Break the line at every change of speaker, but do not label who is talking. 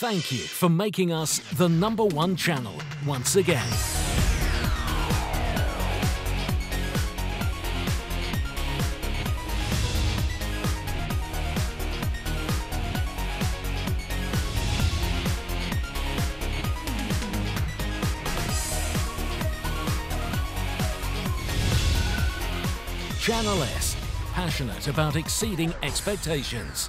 Thank you for making us the number one channel once again. Channel S, passionate about exceeding expectations.